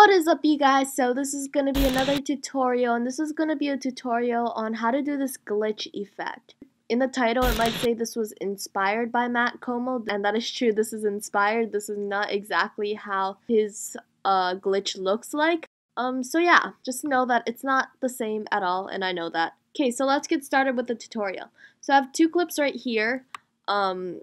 What is up you guys? So this is going to be another tutorial and this is going to be a tutorial on how to do this glitch effect. In the title it might say this was inspired by Matt Komo and that is true this is inspired. This is not exactly how his uh, glitch looks like. Um, so yeah, just know that it's not the same at all and I know that. Okay, so let's get started with the tutorial. So I have two clips right here. Um,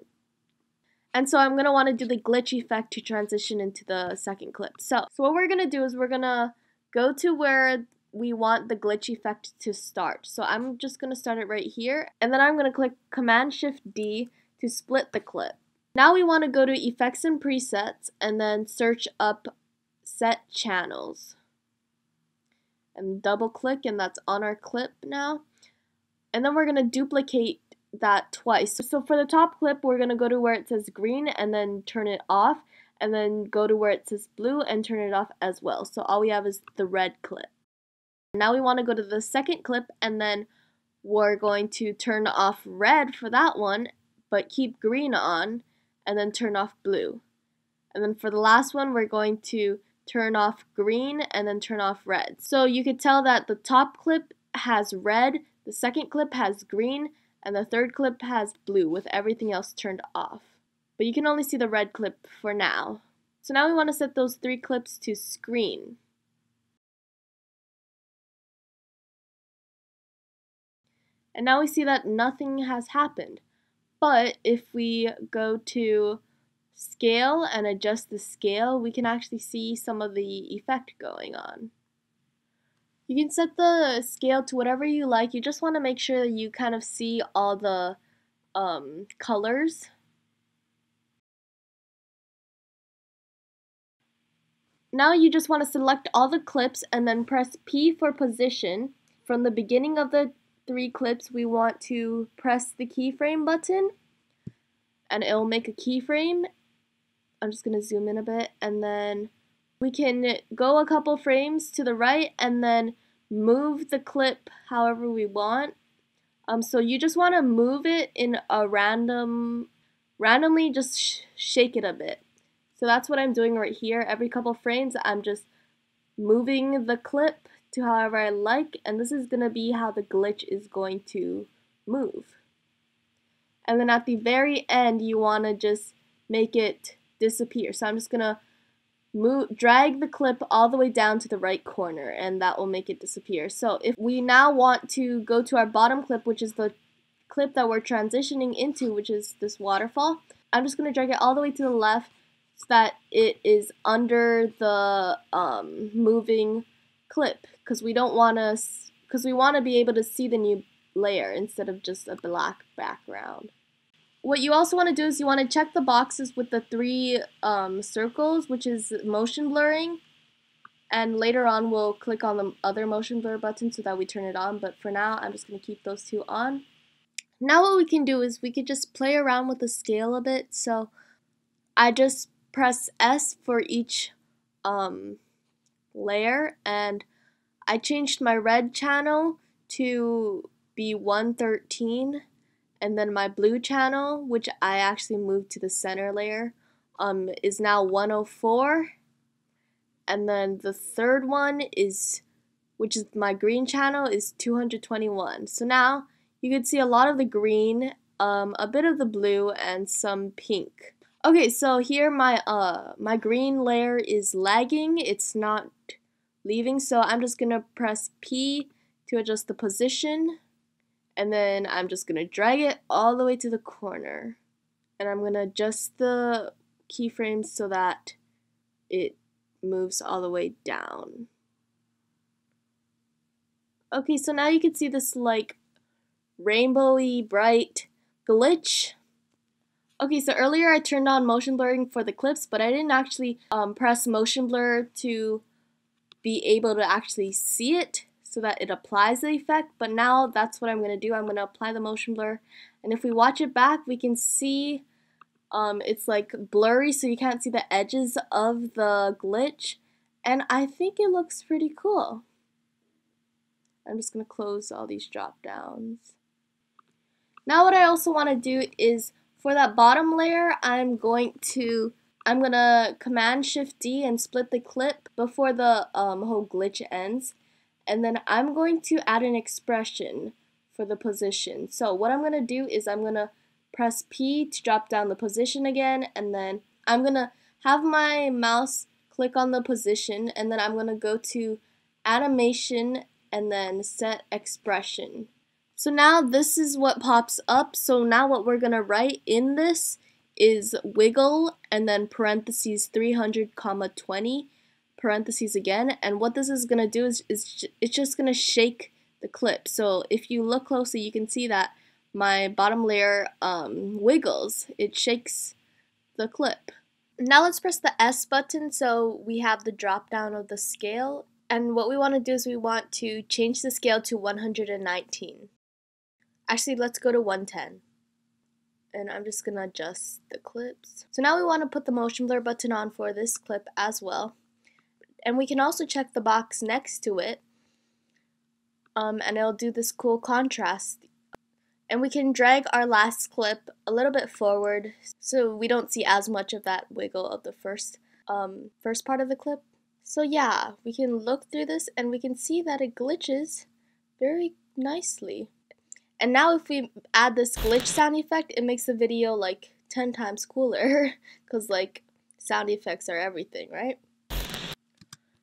and so I'm going to want to do the glitch effect to transition into the second clip. So, so what we're going to do is we're going to go to where we want the glitch effect to start. So I'm just going to start it right here. And then I'm going to click Command Shift D to split the clip. Now we want to go to Effects and Presets and then search up Set Channels. And double click and that's on our clip now. And then we're going to duplicate that twice. So for the top clip, we're going to go to where it says green and then turn it off and then go to where it says blue and turn it off as well. So all we have is the red clip. Now we want to go to the second clip and then we're going to turn off red for that one but keep green on and then turn off blue. And then for the last one, we're going to turn off green and then turn off red. So you could tell that the top clip has red, the second clip has green, and the third clip has blue with everything else turned off. But you can only see the red clip for now. So now we want to set those three clips to screen. And now we see that nothing has happened. But if we go to scale and adjust the scale, we can actually see some of the effect going on. You can set the scale to whatever you like. You just want to make sure that you kind of see all the um, colors. Now you just want to select all the clips and then press P for position. From the beginning of the three clips, we want to press the keyframe button and it will make a keyframe. I'm just going to zoom in a bit and then we can go a couple frames to the right and then move the clip however we want. Um, so you just want to move it in a random, randomly just sh shake it a bit. So that's what I'm doing right here. Every couple frames, I'm just moving the clip to however I like, and this is going to be how the glitch is going to move. And then at the very end, you want to just make it disappear. So I'm just going to move, drag the clip all the way down to the right corner and that will make it disappear. So if we now want to go to our bottom clip, which is the clip that we're transitioning into, which is this waterfall, I'm just going to drag it all the way to the left so that it is under the um, moving clip because we don't want to, because we want to be able to see the new layer instead of just a black background. What you also want to do is you want to check the boxes with the three um, circles, which is motion blurring. And later on, we'll click on the other motion blur button so that we turn it on. But for now, I'm just going to keep those two on. Now what we can do is we could just play around with the scale a bit. So I just press S for each um, layer. And I changed my red channel to be 113 and then my blue channel, which I actually moved to the center layer, um, is now 104. And then the third one is, which is my green channel, is 221. So now you can see a lot of the green, um, a bit of the blue, and some pink. Okay, so here my uh my green layer is lagging. It's not leaving, so I'm just gonna press P to adjust the position and then I'm just gonna drag it all the way to the corner and I'm gonna adjust the keyframes so that it moves all the way down. Okay, so now you can see this like rainbowy bright glitch. Okay, so earlier I turned on motion blurring for the clips, but I didn't actually um, press motion blur to be able to actually see it so that it applies the effect, but now that's what I'm going to do. I'm going to apply the motion blur, and if we watch it back, we can see um, it's like blurry, so you can't see the edges of the glitch, and I think it looks pretty cool. I'm just going to close all these drop downs. Now what I also want to do is for that bottom layer, I'm going to I'm gonna Command Shift D and split the clip before the um, whole glitch ends. And then I'm going to add an expression for the position. So what I'm gonna do is I'm gonna press P to drop down the position again and then I'm gonna have my mouse click on the position and then I'm gonna go to animation and then set expression. So now this is what pops up. So now what we're gonna write in this is wiggle and then parentheses 300 comma 20 parentheses again and what this is gonna do is, is it's just gonna shake the clip. So if you look closely you can see that my bottom layer um, wiggles. It shakes the clip. Now let's press the S button so we have the drop down of the scale and what we want to do is we want to change the scale to 119. Actually, let's go to 110. And I'm just going to adjust the clips. So now we want to put the motion blur button on for this clip as well. And we can also check the box next to it. Um, and it'll do this cool contrast. And we can drag our last clip a little bit forward so we don't see as much of that wiggle of the first um, first part of the clip. So yeah, we can look through this and we can see that it glitches very nicely. And now if we add this glitch sound effect, it makes the video like 10 times cooler because like sound effects are everything, right?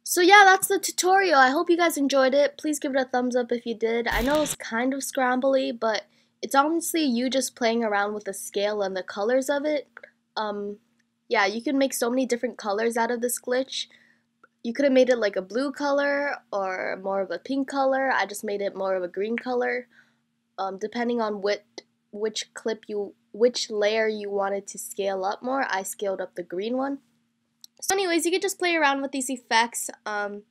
So yeah, that's the tutorial. I hope you guys enjoyed it. Please give it a thumbs up if you did. I know it's kind of scrambly, but it's honestly you just playing around with the scale and the colors of it. Um, yeah, you can make so many different colors out of this glitch you could have made it like a blue color or more of a pink color. I just made it more of a green color. Um, depending on what which clip you which layer you wanted to scale up more, I scaled up the green one. So anyways, you could just play around with these effects. Um,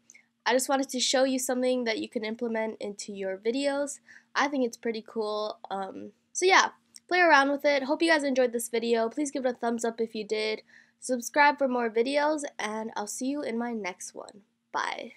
I just wanted to show you something that you can implement into your videos. I think it's pretty cool. Um, so yeah, play around with it. Hope you guys enjoyed this video. Please give it a thumbs up if you did. Subscribe for more videos, and I'll see you in my next one. Bye.